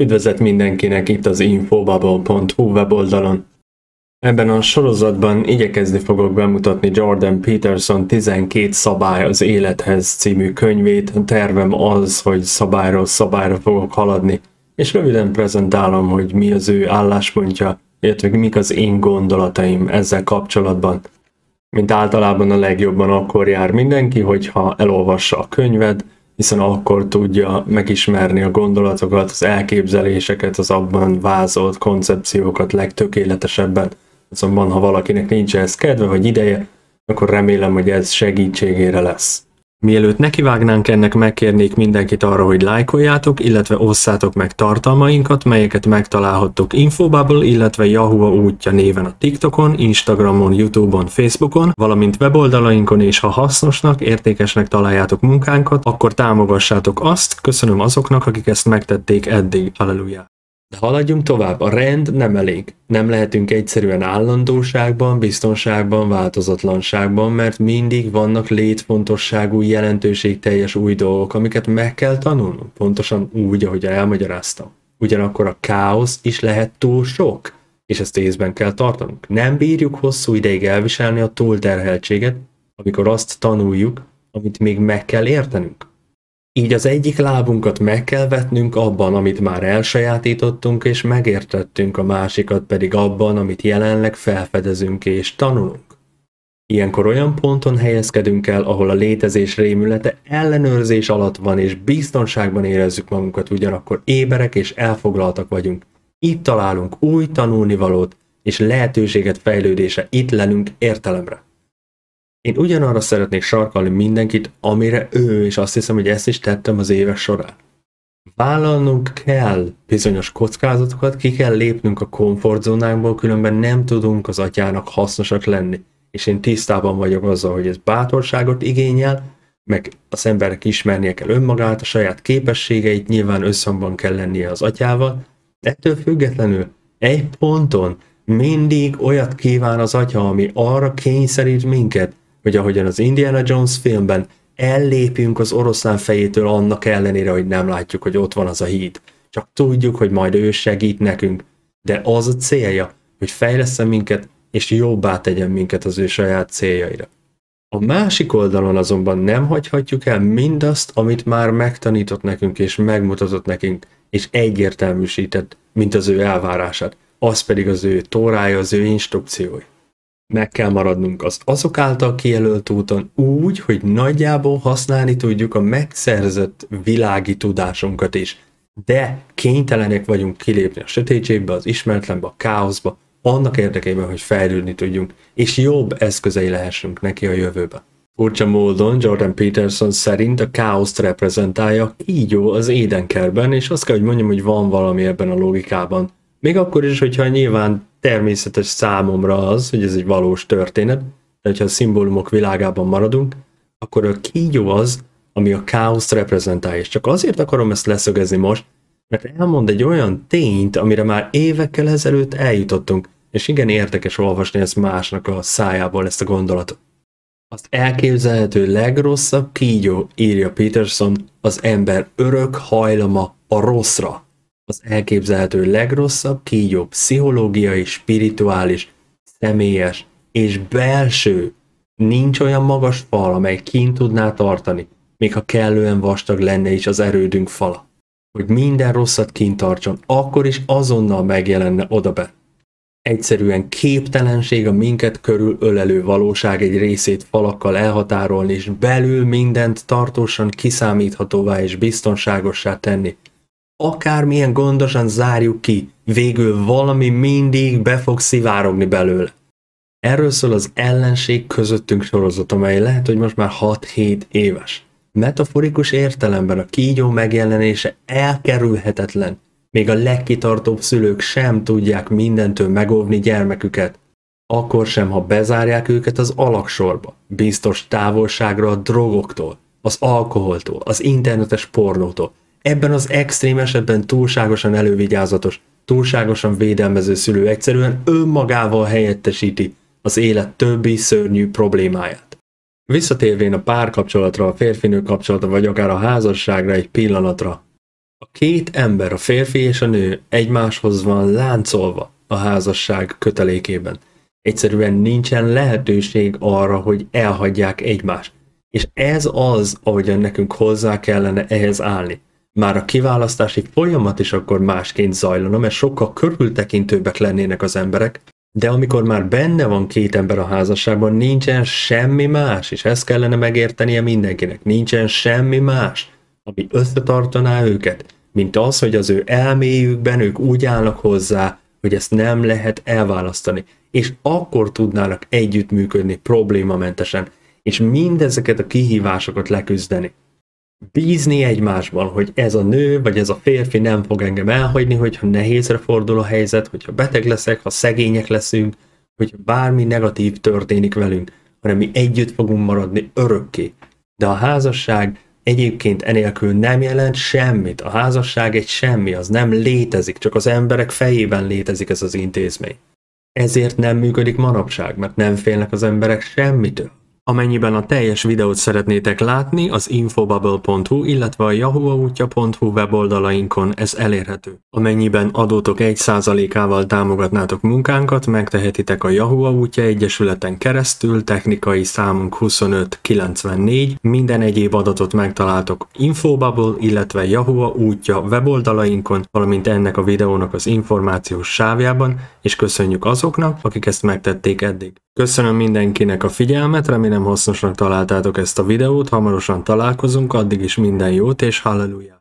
Üdvözlet mindenkinek itt az infobubble.hu weboldalon. Ebben a sorozatban igyekezni fogok bemutatni Jordan Peterson 12 szabály az élethez című könyvét. Tervem az, hogy szabályról szabályra fogok haladni, és röviden prezentálom, hogy mi az ő álláspontja, illetve mik az én gondolataim ezzel kapcsolatban. Mint általában a legjobban akkor jár mindenki, hogyha elolvassa a könyved, hiszen akkor tudja megismerni a gondolatokat, az elképzeléseket, az abban vázolt koncepciókat legtökéletesebben. Azonban, ha valakinek nincs ez kedve vagy ideje, akkor remélem, hogy ez segítségére lesz. Mielőtt nekivágnánk ennek, megkérnék mindenkit arra, hogy lájkoljátok, illetve osszátok meg tartalmainkat, melyeket megtalálhattok Infobubble, illetve Yahoo útja néven a TikTokon, Instagramon, Youtube-on, Facebookon, valamint weboldalainkon, és ha hasznosnak, értékesnek találjátok munkánkat, akkor támogassátok azt, köszönöm azoknak, akik ezt megtették eddig. Halleluja! De haladjunk tovább, a rend nem elég. Nem lehetünk egyszerűen állandóságban, biztonságban, változatlanságban, mert mindig vannak létfontosságú, jelentőségteljes új dolgok, amiket meg kell tanulnunk, pontosan úgy, ahogy elmagyaráztam. Ugyanakkor a káosz is lehet túl sok, és ezt észben kell tartanunk. Nem bírjuk hosszú ideig elviselni a túlterheltséget, amikor azt tanuljuk, amit még meg kell értenünk. Így az egyik lábunkat meg kell vetnünk abban, amit már elsajátítottunk és megértettünk, a másikat pedig abban, amit jelenleg felfedezünk és tanulunk. Ilyenkor olyan ponton helyezkedünk el, ahol a létezés rémülete ellenőrzés alatt van, és biztonságban érezzük magunkat, ugyanakkor éberek és elfoglaltak vagyunk. Itt találunk új tanulnivalót és lehetőséget fejlődése, itt lennünk értelemre. Én ugyanarra szeretnék sarkalni mindenkit, amire ő, és azt hiszem, hogy ezt is tettem az évek során. Vállalnunk kell bizonyos kockázatokat, ki kell lépnünk a komfortzónánkból, különben nem tudunk az atyának hasznosak lenni. És én tisztában vagyok azzal, hogy ez bátorságot igényel, meg az emberek ismernie kell önmagát, a saját képességeit, nyilván összhangban kell lennie az atyával, ettől függetlenül egy ponton mindig olyat kíván az atya, ami arra kényszerít minket, hogy ahogyan az Indiana Jones filmben ellépjünk az oroszlán fejétől annak ellenére, hogy nem látjuk, hogy ott van az a híd. Csak tudjuk, hogy majd ő segít nekünk, de az a célja, hogy fejleszem minket, és jobbá tegyen minket az ő saját céljaira. A másik oldalon azonban nem hagyhatjuk el mindazt, amit már megtanított nekünk és megmutatott nekünk, és egyértelműsített, mint az ő elvárását, az pedig az ő tórája, az ő instrukciói meg kell maradnunk az azok által kijelölt úton úgy, hogy nagyjából használni tudjuk a megszerzett világi tudásunkat is. De kénytelenek vagyunk kilépni a sötétségbe, az ismeretlenbe, a káoszba, annak érdekében, hogy fejlődni tudjunk, és jobb eszközei lehessünk neki a jövőbe. Furcsa módon Jordan Peterson szerint a káoszt reprezentálja kígyó az édenkerben, és azt kell, hogy mondjam, hogy van valami ebben a logikában. Még akkor is, hogyha nyilván természetes számomra az, hogy ez egy valós történet, de hogyha a szimbólumok világában maradunk, akkor a kígyó az, ami a káoszt reprezentálja. És csak azért akarom ezt leszögezni most, mert elmond egy olyan tényt, amire már évekkel ezelőtt eljutottunk, és igen érdekes olvasni ezt másnak a szájából ezt a gondolatot. Az elképzelhető legrosszabb kígyó, írja Peterson, az ember örök hajlama a rosszra az elképzelhető legrosszabb kígyó pszichológiai, spirituális, személyes és belső. Nincs olyan magas fal, amely kint tudná tartani, még ha kellően vastag lenne is az erődünk fala. Hogy minden rosszat kint tartson, akkor is azonnal megjelenne odabe. Egyszerűen képtelenség a minket körül ölelő valóság egy részét falakkal elhatárolni, és belül mindent tartósan kiszámíthatóvá és biztonságossá tenni, akármilyen gondosan zárjuk ki, végül valami mindig be fog szivárogni belőle. Erről szól az ellenség közöttünk sorozat, amely lehet, hogy most már 6-7 éves. Metaforikus értelemben a kígyó megjelenése elkerülhetetlen. Még a legkitartóbb szülők sem tudják mindentől megóvni gyermeküket, akkor sem, ha bezárják őket az alaksorba, biztos távolságra a drogoktól, az alkoholtól, az internetes pornótól, Ebben az extrém esetben túlságosan elővigyázatos, túlságosan védelmező szülő egyszerűen önmagával helyettesíti az élet többi szörnyű problémáját. Visszatérvén a párkapcsolatra, a férfinő kapcsolatra, vagy akár a házasságra egy pillanatra, A két ember, a férfi és a nő egymáshoz van láncolva a házasság kötelékében. Egyszerűen nincsen lehetőség arra, hogy elhagyják egymást. És ez az, ahogyan nekünk hozzá kellene ehhez állni. Már a kiválasztási folyamat is akkor másként zajlana, mert sokkal körültekintőbbek lennének az emberek, de amikor már benne van két ember a házasságban, nincsen semmi más, és ezt kellene megértenie mindenkinek, nincsen semmi más, ami összetartaná őket, mint az, hogy az ő elméjükben ők úgy állnak hozzá, hogy ezt nem lehet elválasztani. És akkor tudnának együttműködni problémamentesen, és mindezeket a kihívásokat leküzdeni. Bízni egymásban, hogy ez a nő vagy ez a férfi nem fog engem elhagyni, hogyha nehézre fordul a helyzet, hogyha beteg leszek, ha szegények leszünk, hogy bármi negatív történik velünk, hanem mi együtt fogunk maradni örökké. De a házasság egyébként enélkül nem jelent semmit. A házasság egy semmi, az nem létezik, csak az emberek fejében létezik ez az intézmény. Ezért nem működik manapság, mert nem félnek az emberek semmitől. Amennyiben a teljes videót szeretnétek látni, az infobubble.hu, illetve a yahuautya.hu weboldalainkon ez elérhető. Amennyiben adótok 1%-ával támogatnátok munkánkat, megtehetitek a Yahoo útja egyesületen keresztül, technikai számunk 2594, minden egyéb adatot megtaláltok Infobubble, illetve Yahoo útja weboldalainkon, valamint ennek a videónak az információs sávjában, és köszönjük azoknak, akik ezt megtették eddig. Köszönöm mindenkinek a figyelmet, remélem hasznosnak találtátok ezt a videót, hamarosan találkozunk, addig is minden jót és halleluja!